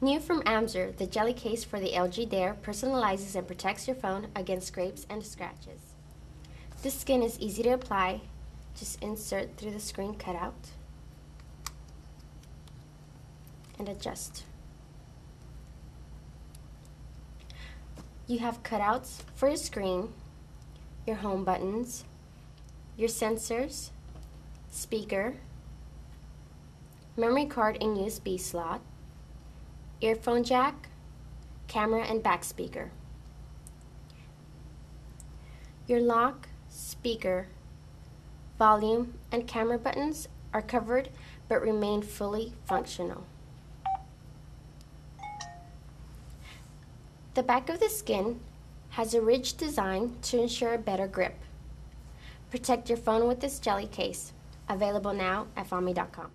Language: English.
New from Amzer, the jelly case for the LG Dare personalizes and protects your phone against scrapes and scratches. This skin is easy to apply. Just insert through the screen cutout and adjust. You have cutouts for your screen, your home buttons, your sensors, speaker, memory card and USB slot, earphone jack, camera and back speaker. Your lock, speaker, volume, and camera buttons are covered but remain fully functional. The back of the skin has a ridge design to ensure a better grip. Protect your phone with this jelly case. Available now at Fommy.com.